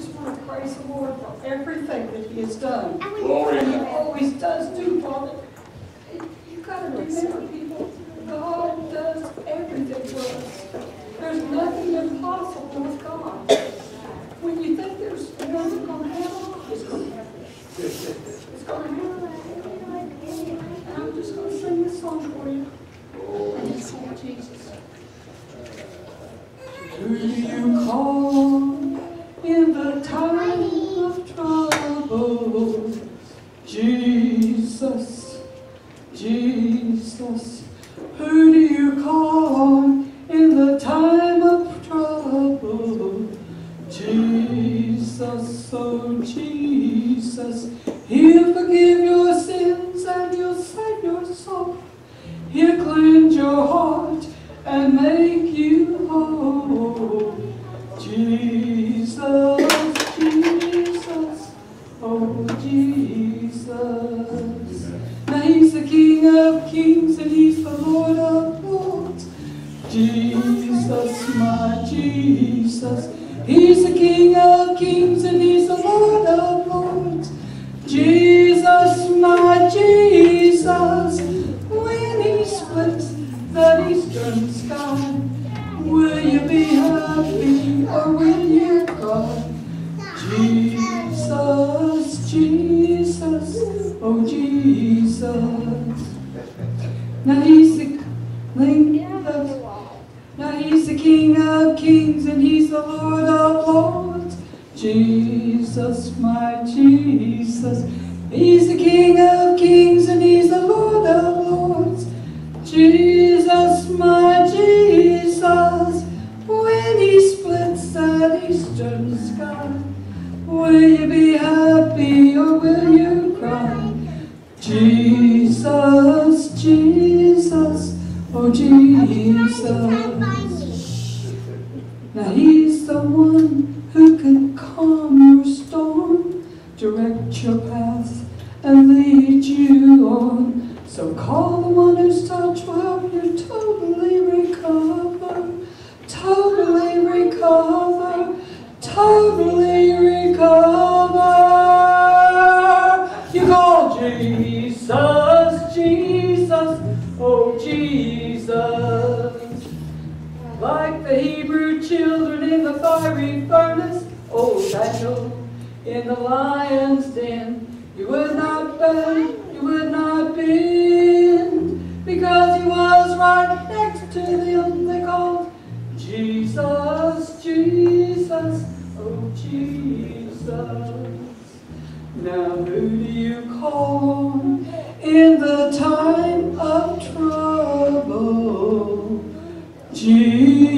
just want to praise the Lord for everything that He has done. Glory. And He always does do, Father. You gotta remember, people, God does everything for us. There's nothing impossible with God. When you think there's nothing gonna happen, it's gonna happen. It's gonna happen. And I'm just gonna sing this song for you. And it's called Jesus. Who do you call Oh Jesus. He'll forgive your sins and he'll save your soul. He'll cleanse your heart and make you whole. Jesus, Jesus, oh Jesus. Now he's the King of kings and he's the Lord of lords. Jesus, my Jesus. He's the King of kings and he's the Lord of lords. Jesus, my Jesus. When he splits the eastern sky, will you be happy or will you cry? Jesus, Jesus, oh Jesus. Now he's the King of now he's the King of kings and he's the Lord of lords. Jesus, my Jesus. He's the King of kings and he's the Lord of lords. Jesus, my Jesus. When he splits that eastern sky, will you be happy or will you cry? Jesus, oh Jesus. Now he's the one who can calm your storm, direct your path, and lead you on. So call the one whose touch will help you totally recover, totally recover, totally oh Jesus. Like the Hebrew children in the fiery furnace, oh, old Daniel in the lion's den. You would not bend, you would not bend, because he was right next to them. They called Jesus, Jesus, oh Jesus. Now who do you call in the time of trouble? Jesus.